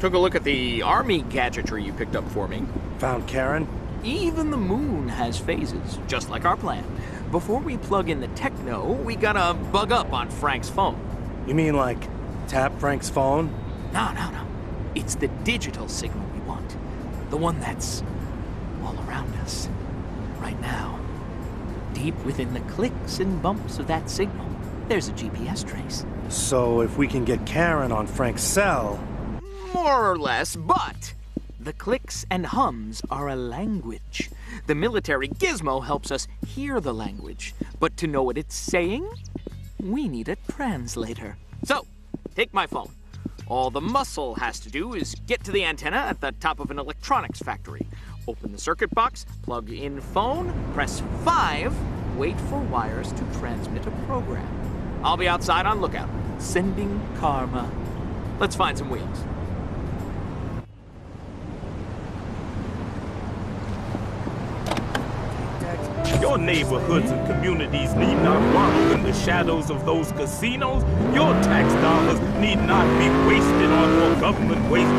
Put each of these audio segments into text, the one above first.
Took a look at the army gadgetry you picked up for me. Found Karen? Even the moon has phases, just like our plan. Before we plug in the techno, we gotta bug up on Frank's phone. You mean like tap Frank's phone? No, no, no. It's the digital signal we want. The one that's all around us. Right now. Deep within the clicks and bumps of that signal, there's a GPS trace. So if we can get Karen on Frank's cell... More or less, but the clicks and hums are a language. The military gizmo helps us hear the language, but to know what it's saying, we need a translator. So, take my phone. All the muscle has to do is get to the antenna at the top of an electronics factory. Open the circuit box, plug in phone, press 5, wait for wires to transmit a program. I'll be outside on lookout, sending karma. Let's find some wheels. Your neighborhoods and communities need not wallow in the shadows of those casinos. Your tax dollars need not be wasted on more government waste.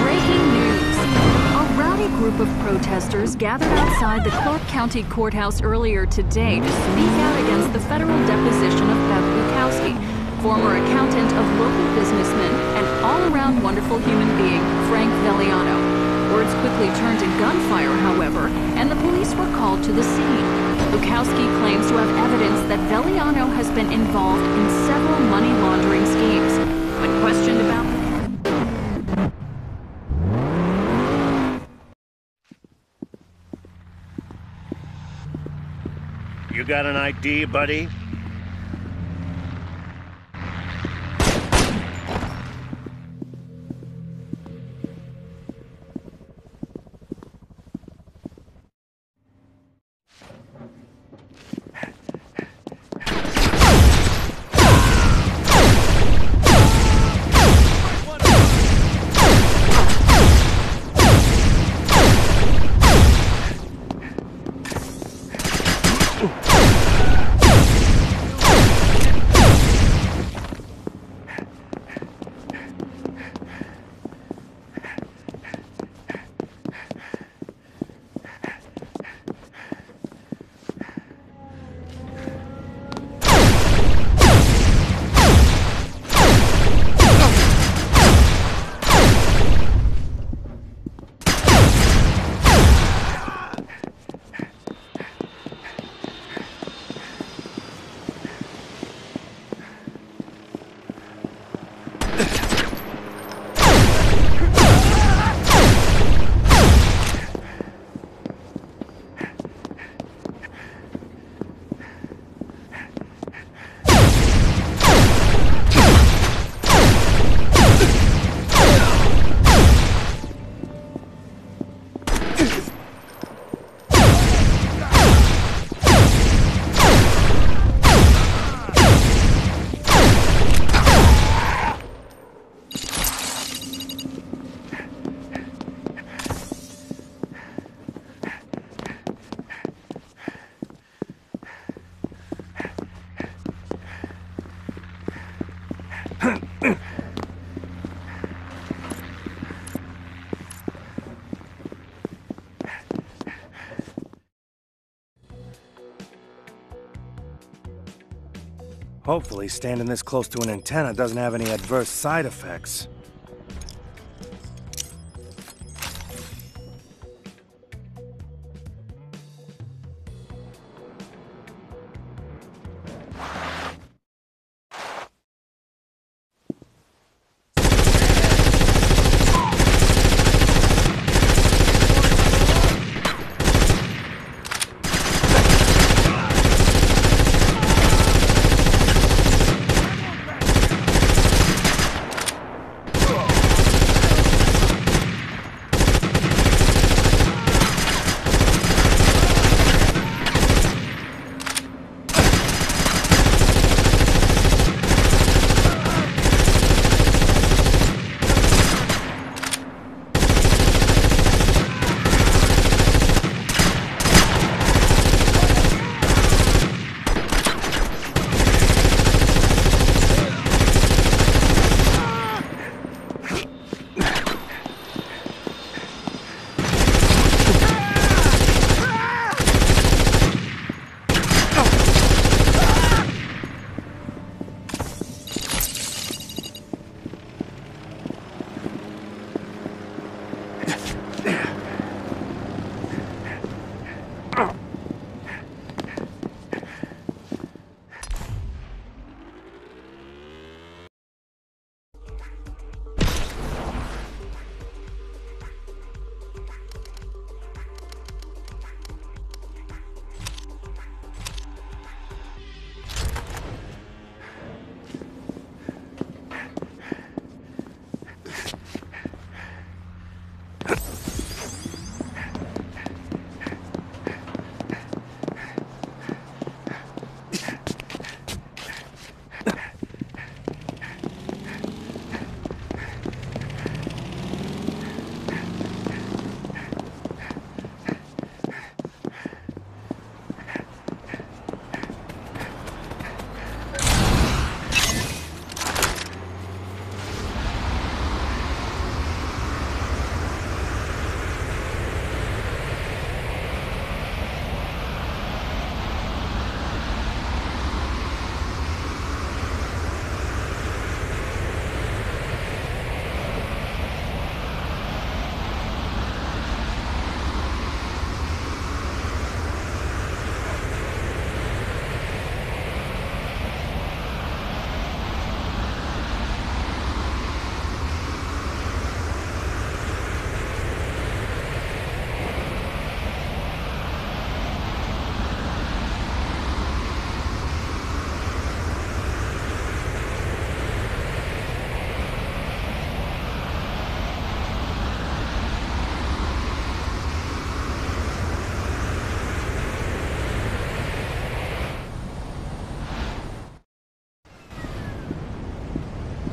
Breaking news. A rowdy group of protesters gathered outside the Clark County Courthouse earlier today to speak out against the federal deposition of Beth Bukowski, former accountant of local businessman and all-around wonderful human being Frank Veliano. Words quickly turned to gunfire, however, and the police were called to the scene. Bukowski claims to have evidence that Veliano has been involved in several money laundering schemes. When questioned about You got an ID, buddy? Hopefully, standing this close to an antenna doesn't have any adverse side effects.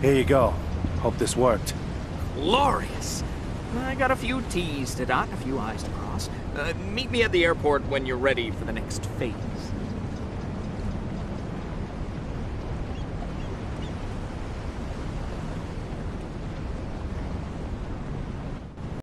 Here you go. Hope this worked. Glorious! I got a few T's to dot, a few I's to cross. Uh, meet me at the airport when you're ready for the next phase.